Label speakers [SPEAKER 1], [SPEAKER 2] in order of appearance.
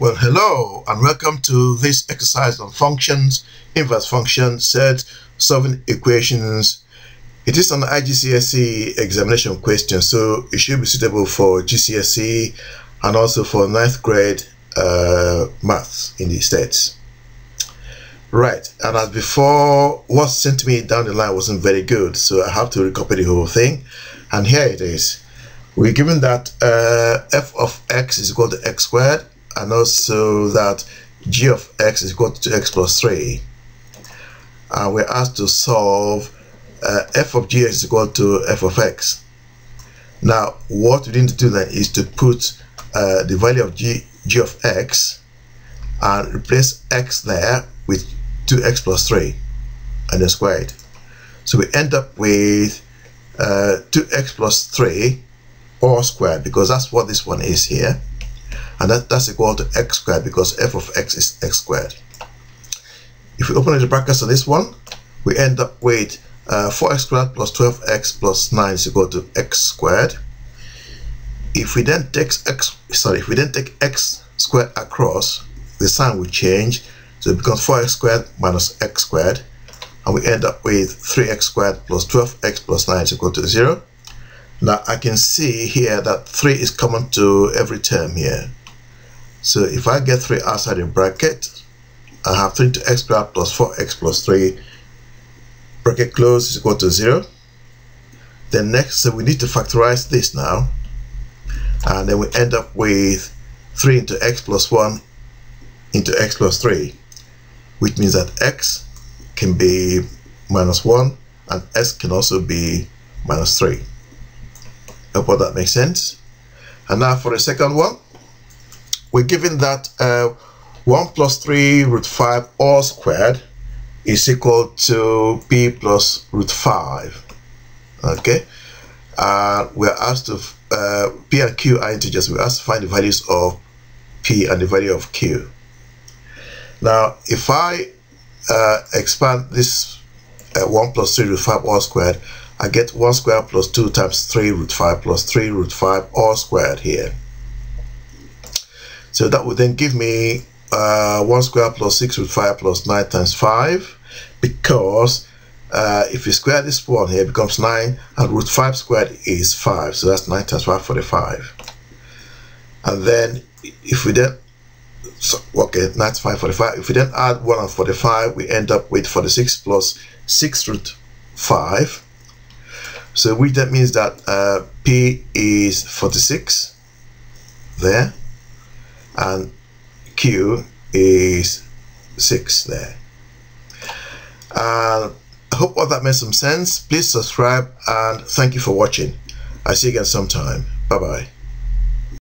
[SPEAKER 1] Well, hello and welcome to this exercise on functions, inverse functions, set, solving equations. It is an IGCSE examination question, so it should be suitable for GCSE and also for ninth grade uh, maths in the States. Right, and as before, what sent me down the line wasn't very good, so I have to recopy the whole thing. And here it is. We're given that uh, f of x is equal to x squared and also that g of x is equal to x plus 3 and we're asked to solve uh, f of g is equal to f of x. Now what we need to do then is to put uh, the value of g, g of x and replace x there with 2x plus 3 and then square it so we end up with uh, 2x plus 3 all squared because that's what this one is here and that, that's equal to x squared because f of x is x squared. If we open the brackets on this one, we end up with uh, 4x squared plus 12x plus 9 is equal to x squared. If we then take x, sorry, if we then take x squared across, the sign will change, so it becomes 4x squared minus x squared, and we end up with 3x squared plus 12x plus 9 is equal to 0. Now I can see here that 3 is common to every term here. So if I get 3 outside the bracket, I have 3 to x squared plus 4x plus 3 bracket close is equal to 0. Then next, so we need to factorize this now. And then we end up with 3 into x plus 1 into x plus 3, which means that x can be minus 1 and s can also be minus 3. I hope that makes sense. And now for the second one, we're given that uh, 1 plus 3 root 5 all squared is equal to p plus root 5 okay? Uh, we're asked to uh, p and q are integers. We're asked to find the values of p and the value of q. Now if I uh, expand this uh, 1 plus 3 root 5 all squared I get 1 squared plus 2 times 3 root 5 plus 3 root 5 all squared here so that would then give me uh, 1 square plus 6 root 5 plus 9 times 5 because uh, if you square this one here it becomes 9 and root 5 squared is 5 so that's 9 times 5 45 and then if we then so, okay 9 5 45 if we then add 1 and 45 we end up with 46 plus 6 root 5 so which that means that uh, p is 46 there and Q is 6 there. And I hope all that made some sense. Please subscribe and thank you for watching. I'll see you again sometime. Bye bye.